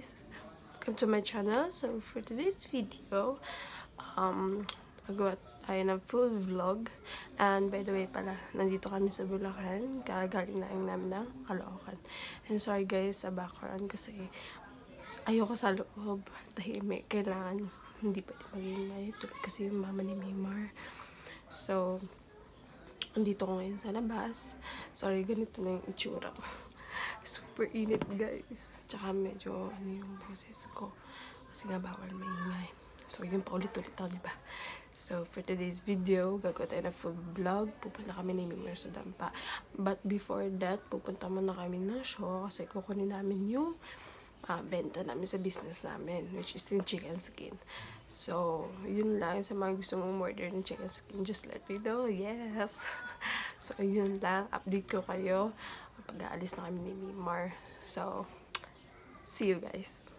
Guys! Welcome to my channel. So for today's video, um, magawa tayo ng full vlog. And by the way pala, nandito kami sa Bulacan. Kagaling na ang namin ng Caloocan. And sorry guys sa background kasi ayoko sa loob. Tahimik. Kailangan hindi pwede magingay. Tulad kasi yung mama ni Mimar. So, andito ko ngayon sa labas. Sorry, ganito na yung itsura ko. Super init, guys. Tsaka medyo, ano yung boses ko. Kasi nga, bawal maingay. So, yun pa ulit-ulit ako, diba? So, for today's video, gagawa tayo na full vlog. Pupunta kami ni Mimir sa Dampa. But before that, pupunta muna kami ng show kasi kukunin namin yung uh, benta namin sa business namin, which is yung chicken skin. So, yun lang. Sa mga gusto mong order ng chicken skin, just let me know. Yes! so, yun lang. Update ko kayo pag-aalis na kami ni Mimar. So, see you guys.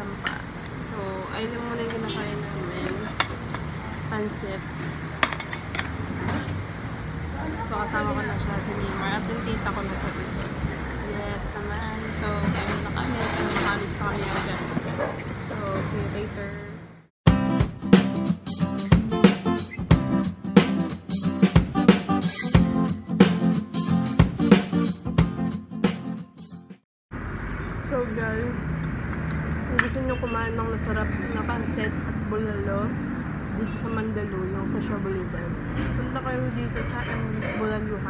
Dampa. So, ayun yung muna yung kinakain namin. Pansit. So, kasama ko na siya si Neymar at yung tita ko na sa likod. Yes, naman. So, ayun muna kami. Pero makalis na kami agad. So, see you later.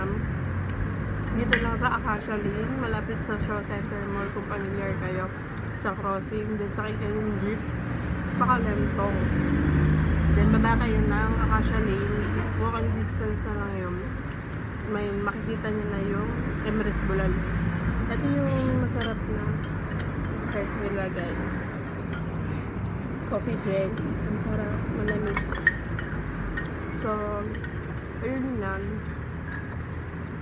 Bulaluhan. Dito lang sa Acacia Lane, malapit sa Shaw Center Mall kung familiar kayo sa crossing. Then sakay kayo ng jeep, saka Lentong. Then baba kayo ng Acacia Lane, walking distance na lang yun. May makikita nyo na yung Emirates Bulaluhan. Ito yung masarap na dessert nila guys. Coffee gel. Ang sarap. Malamig. So, ayun lang.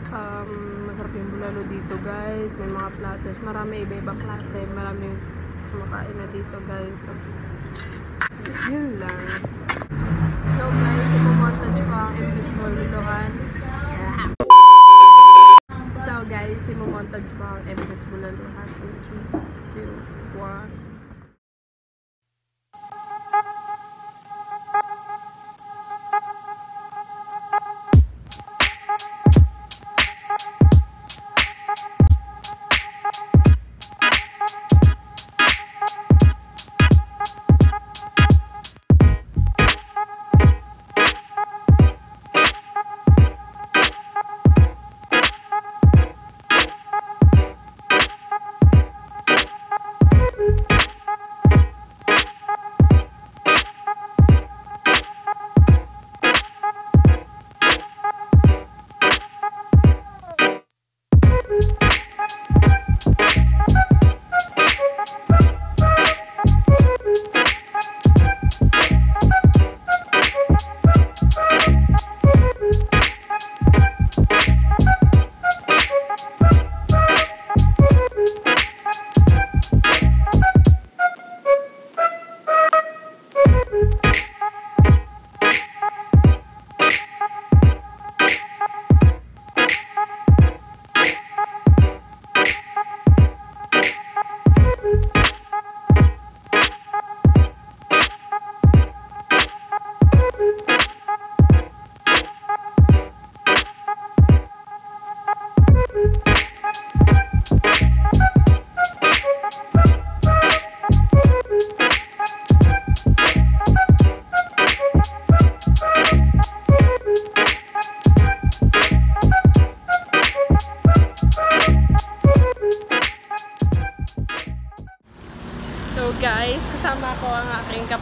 Um, masarap yung bulalo dito guys. May mga platters. Marami iba-ibang klase. Maraming kumakain na dito guys. So, yun lang. So guys, ipumontage ko ang Invisible Lulokan. So guys, imumontage ko ang Empress Bulaluhan in 3, 2, 1.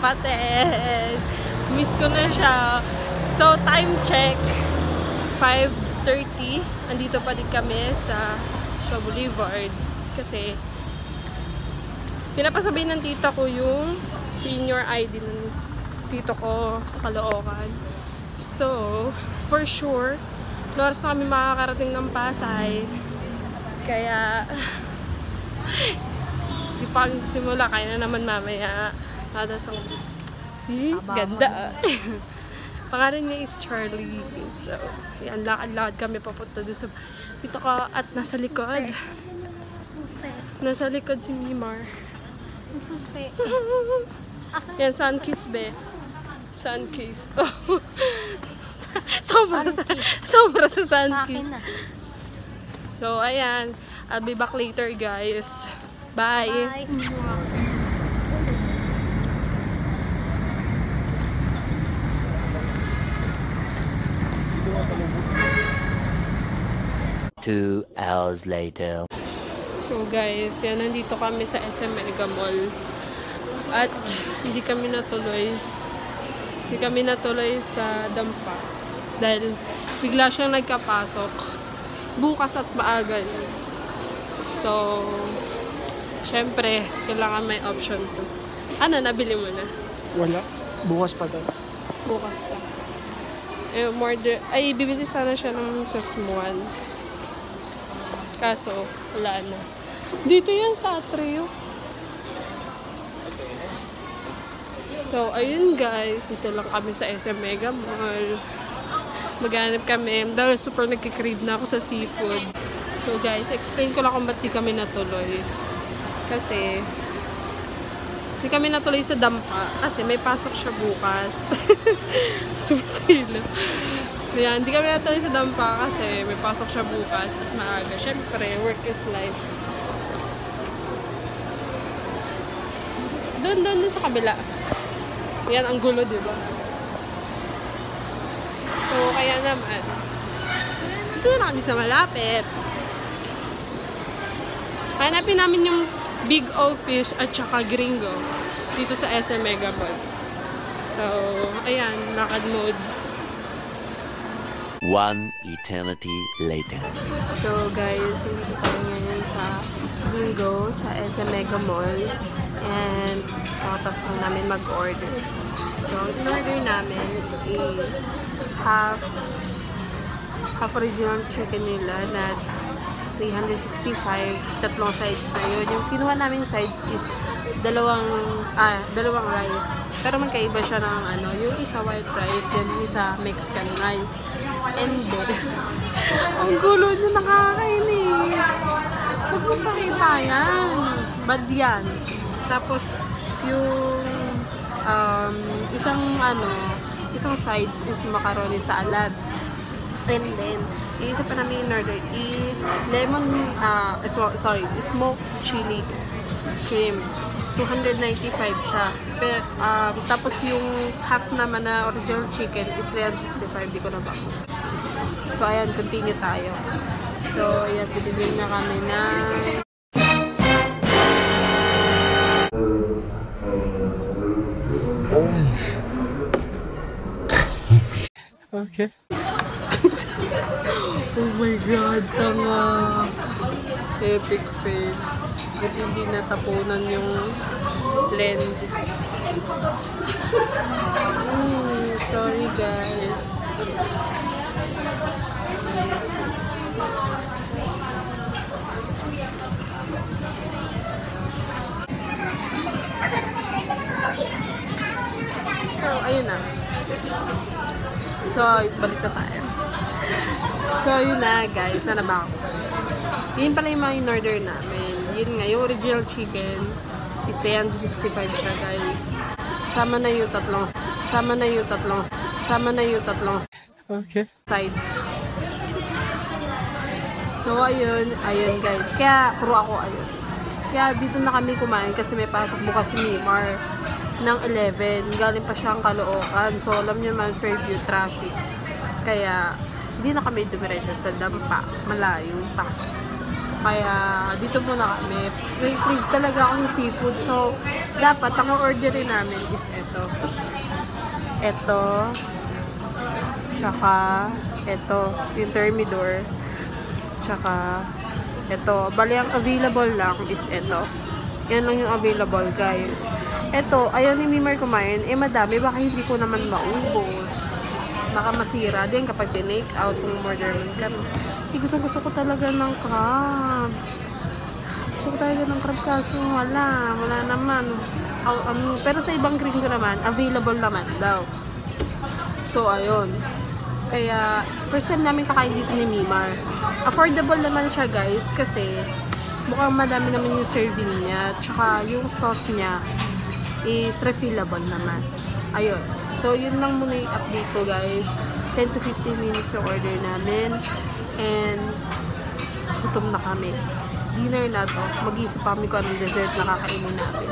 Kapatid. Miss ko na siya. So time check, 5.30. Andito pa din kami sa Shaw Boulevard. Kasi pinapasabi ng tita ko yung senior ID ng tito ko sa Caloocan. So, for sure, Loras na kami makakarating ng Pasay. Kaya, Di pa kami sisimula, kaya na naman mamaya. Tadas ng... Eh, ganda. Pangalan niya is Charlie. So, yan, lakad-lakad kami papunta doon sa... Dito ka at nasa likod. Susi. Nasa likod si Mimar. Susi. Yan, Sunkiss be. Sunkiss. sobra sa, sobra sa Sa Sunkiss. akin na. So, ayan. I'll be back later, guys. Bye. Bye. Two hours later. So guys, yan nandito kami sa SM Mega Mall. At hindi kami natuloy. Hindi kami natuloy sa Dampa. Dahil bigla siyang nagkapasok. Bukas at maaga yun. So, syempre, kailangan may option to. Ano, nabili mo na? Wala. Bukas pa daw. Bukas pa. Eh, order, ay, bibili sana siya ng sa Smuan. Kaso, wala na. Dito yan sa Atrio. So, ayun guys. Dito lang kami sa SM Mega Mall. Maghanap kami. Dahil super nagkikrave na ako sa seafood. So guys, explain ko lang kung ba't di kami natuloy. Kasi, di kami natuloy sa dampa. Kasi may pasok siya bukas. Sumasila. Yan, di kami natuloy sa dampa kasi may pasok siya bukas at maaga. Siyempre, work is life. Doon, doon, doon sa kabila. Yan, ang gulo, di ba? So, kaya naman, dito na kami sa malapit. Hanapin namin yung Big O Fish at saka Gringo dito sa SM Mega. So, ayan, lakad mode. One eternity later. So, guys, hindi tayo ngayon sa Gringo sa SM Mega Mall. And, tapos lang namin mag-order. So, ang in-order namin is half half original chicken nila na 365, tatlong sides na yun. Yung kinuha namin sides is dalawang, ah, dalawang rice. Pero magkaiba siya ng ano, yung isa white rice, then isa Mexican rice. Then, ang gulo niya nakakainis. Huwag mo pakita yan. Bad yan. Tapos, yung um, isang ano, isang sides is macaroni salad. And then, isa pa namin in-order is lemon, uh, sorry, smoked chili shrimp. 295 siya. Pero, um, tapos yung half naman na original chicken is 365. Di ko na ba. So, ayan, continue tayo. So, ayan, pinibili na kami na Okay. Oh my God, tanga. Epic fail. Kasi hindi natapunan yung lens. Mm, sorry guys. So, ayun na. So, balik na tayo. So, yun na guys. Sana ba ako? Yun pala yung mga in-order namin. Yun nga, yung original chicken is 365 siya guys. Sama na yung tatlong sama na yung tatlong sama na yung tatlong Okay. sides. So, ayun. Ayun guys. Kaya, puro ako ayun. Kaya dito na kami kumain kasi may pasok bukas si Mimar ng 11. Galing pa siyang Caloocan. So, alam niyo naman, Fairview traffic. Kaya, hindi na kami dumiretso sa Dampa. Malayo pa. Kaya dito muna kami. Crave talaga akong seafood. So, dapat ang orderin namin is ito. Ito. Tsaka, ito. Yung thermidor. Tsaka, ito. Bali, ang available lang is ito. Yan lang yung available, guys. Ito, ayaw ni Mimar kumain. Eh, madami. Baka hindi ko naman maubos. Baka masira din kapag tinake out ng order kami. Hindi gusto, gusto ko talaga ng crabs. Gusto ko talaga ng crab kaso wala. Wala naman. Ano, pero sa ibang gringo naman, available naman daw. So, ayun. Kaya, first time namin kakain dito ni Mimar. Affordable naman siya, guys, kasi mukhang madami naman yung serving niya. Tsaka, yung sauce niya is refillable naman. Ayun. So, yun lang muna yung update ko, guys. 10 to 15 minutes yung order namin. And, gutom na kami. Dinner na to. Mag-iisip pa kami kung anong dessert na kakainin namin.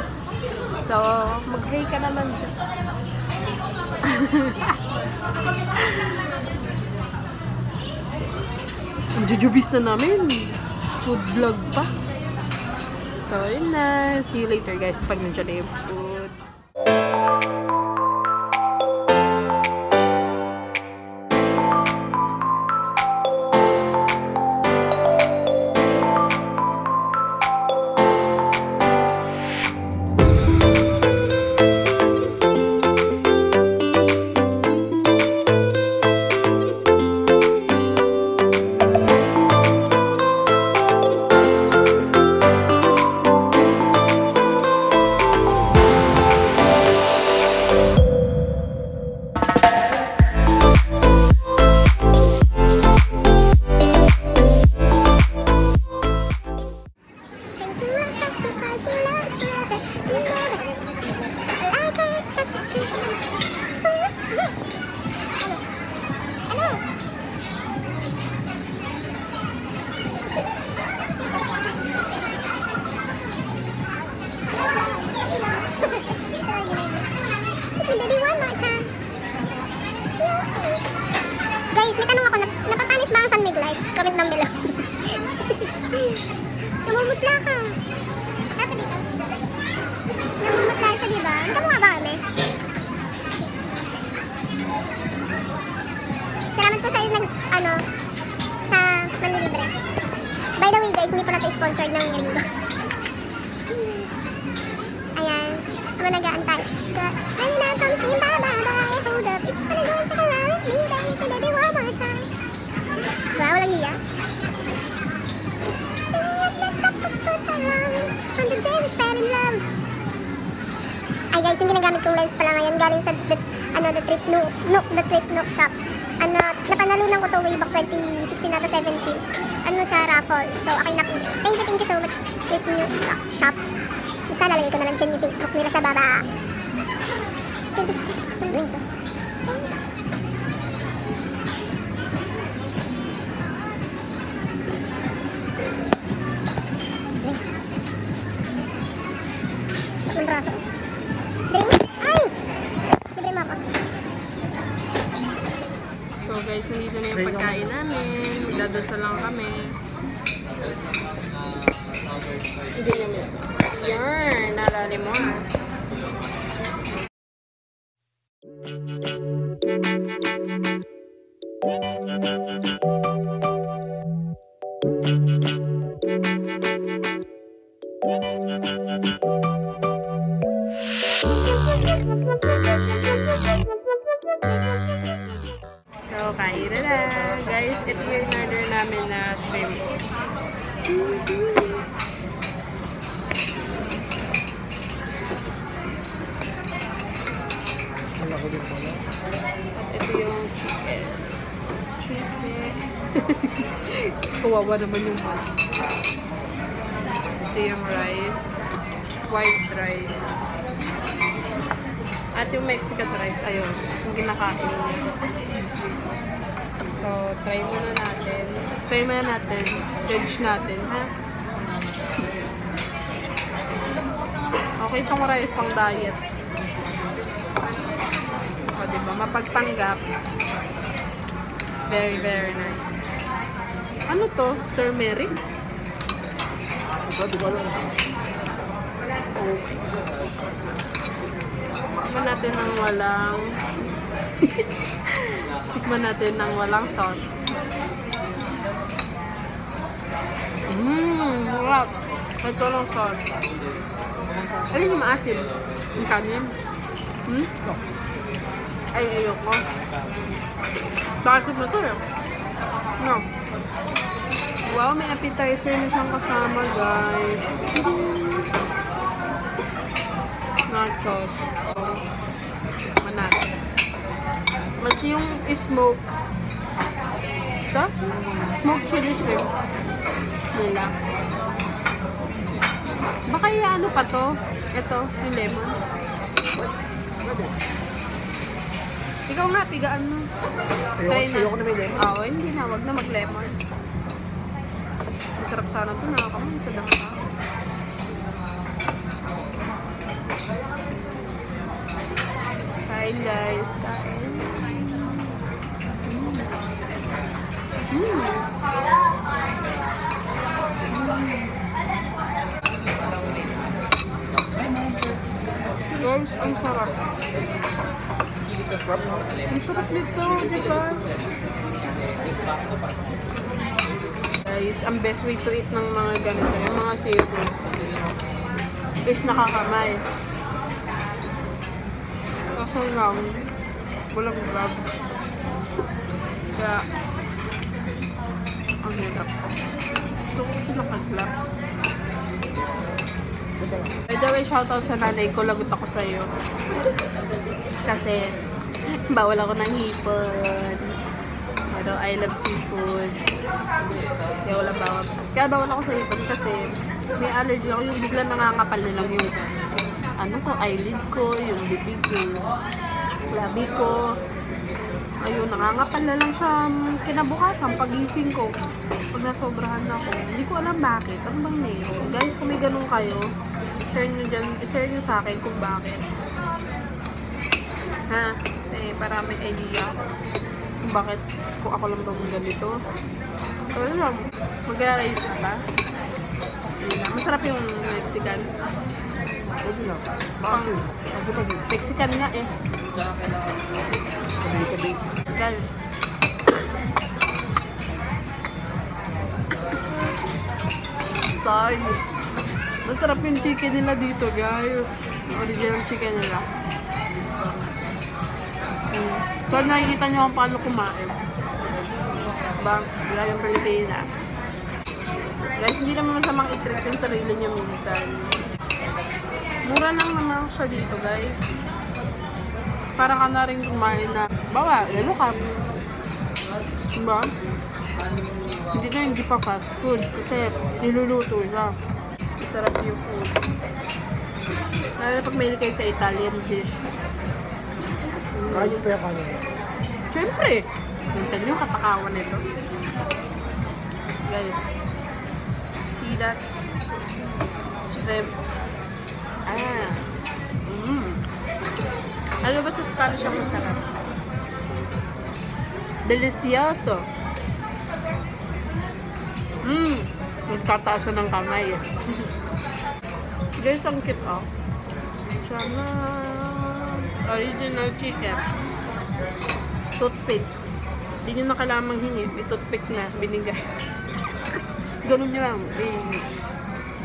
So, mag-hay ka naman dyan. Jujubis na namin. Food vlog pa. So, yun na. See you later guys pag nandiyan na yung food. Guys, yung ginagamit kong lens pala ngayon galing sa the, ano, the Trip Nook, Nook, the Trip Nook shop. Ano, napanalunan ko to way back 2016 na 17. Ano siya, raffle. So, akin na Thank you, thank you so much, Trip Nook Shop-. Basta lalagay ko na lang dyan yung Facebook nila sa baba. 2056 pa Hindi namin. Yarn! Nalali mo ah. Kawawa naman yung man. Ito yung rice. White rice. At yung Mexican rice, ayun. Yung kinakain niya. So, try muna natin. Try muna natin. Judge natin, ha? Okay itong rice pang diet. O, diba? Mapagtanggap. Very, very nice. Ano to? Turmeric? Tikman natin ng walang... Tikman natin ng walang sauce. Mmm, sarap. Ito lang sauce. Alin yung maasim? Yung kanin? Hmm? Ay, ayoko. Maasim na to eh. No. Wow, may appetizer na siyang kasama, guys. Nachos. Manat. At yung smoke. Ito? Smoked chili shrimp. Nila. Baka ano pa to? Ito, yung lemon. Ikaw nga, pigaan mo. Try Ayoko, na. ayoko na may lemon. Oo, hindi na. Wag na mag-lemon. Masarap sana to. Nakakaman sa dama. Kain guys. Kain. Mm. Mm. Guys, ang sarap. Ang sarap nito, di ba? Guys, ang best way to eat ng mga ganito, yung mga seafood, is nakakamay. Kaso lang, walang gloves. Kaya, ang hirap. So, kasi naka-gloves. By the way, shoutout sa nanay ko, lagot ako sa'yo. Kasi, bawal ako ng hipon. Pero I love seafood. Kaya wala bawal. Kaya bawal ako sa hipon kasi may allergy ako. Yung biglang nangangapal na lang yung ano ko, eyelid ko, yung bibig ko, labi ko. Ayun, nangangapal na lang siya kinabukasan, pagising ko. Pag nasobrahan ako, hindi ko alam bakit. Ano bang meron? Guys, kung may ganun kayo, share nyo dyan, share nyo sa akin kung bakit. Ha? Kasi para may idea kung bakit, kung ako lang bang ganito. Pero lang, mag-realize na ba? Masarap yung Mexican. Pwede na. Basil. Basil, basil. Mexican nga eh. Guys. Sorry. Masarap yung chicken nila dito, guys. Original chicken nila. Mm. So, nakikita nyo kung paano kumain. Diba? Wala yung Pilipina. Guys, hindi naman masamang i-treat yung sarili nyo minsan. Mura lang naman siya dito, guys. Para ka na rin kumain na, bawa, lalo ka. Diba? Hindi na hindi pa fast food kasi niluluto siya. Masarap yung food. Lalo pag mahilig kayo sa Italian dish. Kanin pa yung kanin. Siyempre! Tingnan nyo katakawan nito. Guys. See that? Shrimp. Ah. Mm. Ano ba sa Spanish ang masarap? Delicioso. Mmm. Nagtataas ng kamay. eh. Guys, ang cute oh. Sana original chicken. Toothpick. Hindi nyo na kailangan manghingi. May toothpick na binigay. Ganun nyo lang. Eh.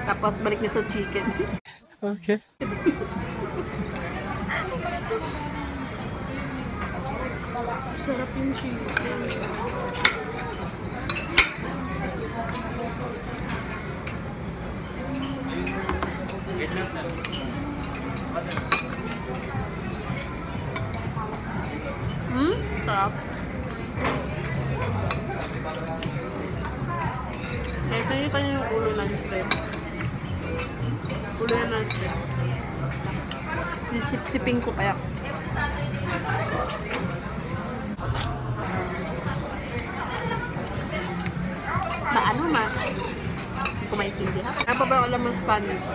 Tapos balik nyo sa chicken. Okay. Sarap yung chicken. Hmm? Sarap. Sa inyo tayo yung ulo ng shrimp. Ulo ng shrimp. Sisip-sipin ko kaya. Ba ano ma? Hindi ko maintindihan. Pa ba alam ng Spanish?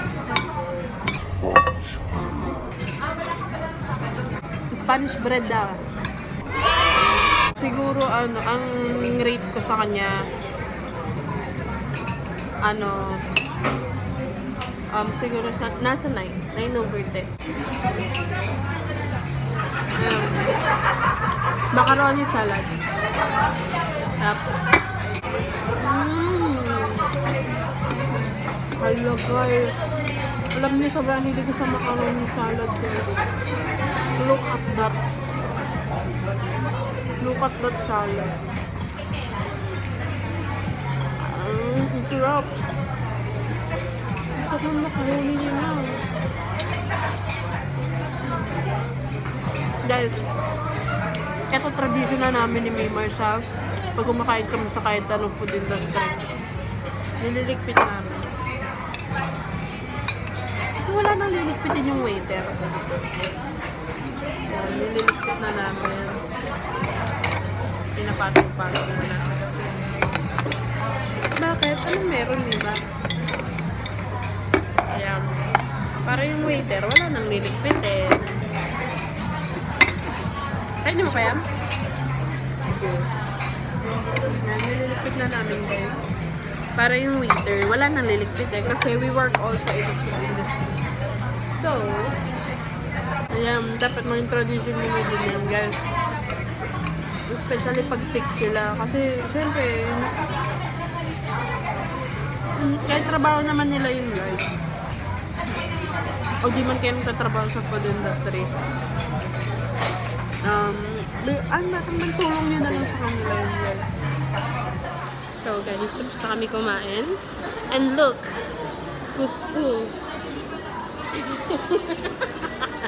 Spanish bread daw. Siguro ano, ang rate ko sa kanya ano Um, siguro sa, nasa 9. 9 over 10. Um, macaroni salad. Tap. Mmm. Hello guys. Alam niyo, sobrang hilig ko sa macaroni salad guys. Look at that. That salad. Ang sarap. Ang sarap ng macaroni nila. Guys, ito tradition na namin ni Maymar sa pag kumakain kami sa kahit anong food industry. Nililigpit namin. Wala nang liligpitin yung waiter. Nililigpit na namin. Na namin. Bakit? Anong meron, diba? Ayan. Para yung waiter, wala nang liligpitin. Kain mo pa yan? Okay. Yan, nililigpit na namin guys. Para yung waiter, wala nang liligpit eh. Kasi we work also in the food industry. So, ayan, dapat maging tradition nyo din yan guys. Especially pag pick sila. Kasi, syempre, mm, kahit trabaho naman nila yun guys. O di man kayo nagtatrabaho sa food industry. Um, ang nakamang tulong nyo na lang sa kanila yun guys. So guys, tapos na kami kumain. And look, who's full.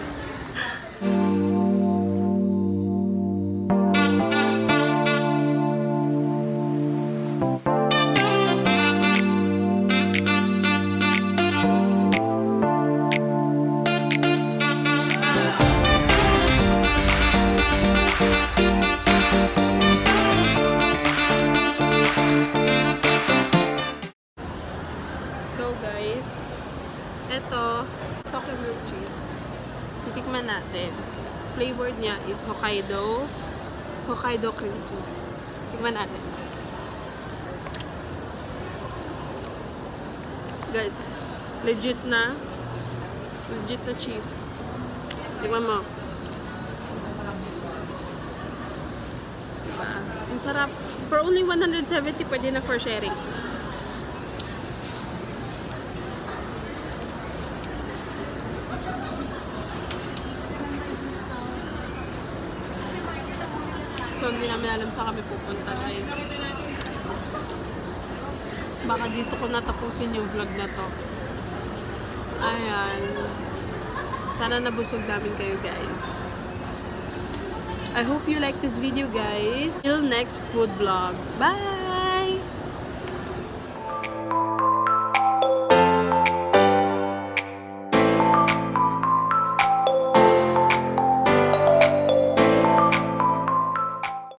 legit na, legit na cheese. Tikman mo. Diba? Ang sarap. For only 170, pwede na for sharing. So, hindi namin alam saan kami pupunta, guys. Baka dito ko natapusin yung vlog na to. Ayan. Sana nabusog namin kayo, guys. I hope you like this video, guys. Till next food vlog. Bye!